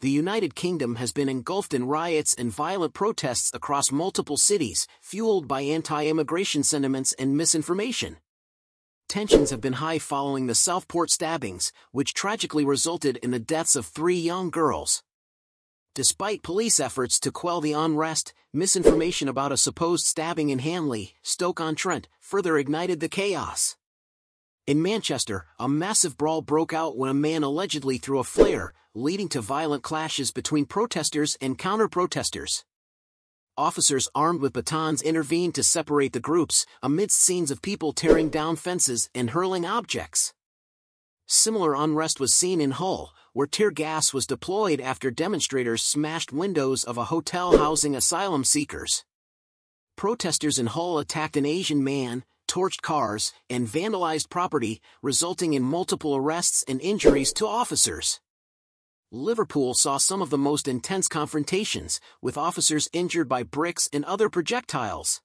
the United Kingdom has been engulfed in riots and violent protests across multiple cities, fueled by anti-immigration sentiments and misinformation. Tensions have been high following the Southport stabbings, which tragically resulted in the deaths of three young girls. Despite police efforts to quell the unrest, misinformation about a supposed stabbing in Hanley, Stoke-on-Trent, further ignited the chaos. In Manchester, a massive brawl broke out when a man allegedly threw a flare, leading to violent clashes between protesters and counter-protesters. Officers armed with batons intervened to separate the groups, amidst scenes of people tearing down fences and hurling objects. Similar unrest was seen in Hull, where tear gas was deployed after demonstrators smashed windows of a hotel housing asylum seekers. Protesters in Hull attacked an Asian man, torched cars, and vandalized property, resulting in multiple arrests and injuries to officers. Liverpool saw some of the most intense confrontations, with officers injured by bricks and other projectiles.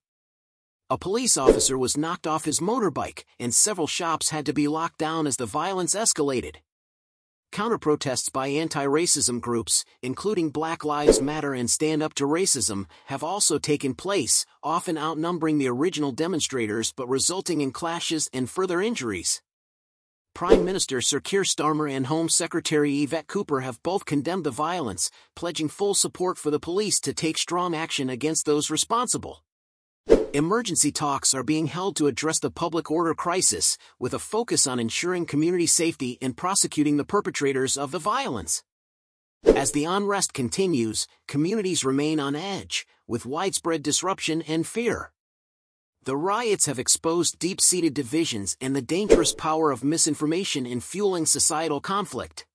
A police officer was knocked off his motorbike, and several shops had to be locked down as the violence escalated. Counter-protests by anti-racism groups, including Black Lives Matter and Stand Up to Racism, have also taken place, often outnumbering the original demonstrators but resulting in clashes and further injuries. Prime Minister Sir Keir Starmer and Home Secretary Yvette Cooper have both condemned the violence, pledging full support for the police to take strong action against those responsible. Emergency talks are being held to address the public order crisis, with a focus on ensuring community safety and prosecuting the perpetrators of the violence. As the unrest continues, communities remain on edge, with widespread disruption and fear. The riots have exposed deep-seated divisions and the dangerous power of misinformation in fueling societal conflict.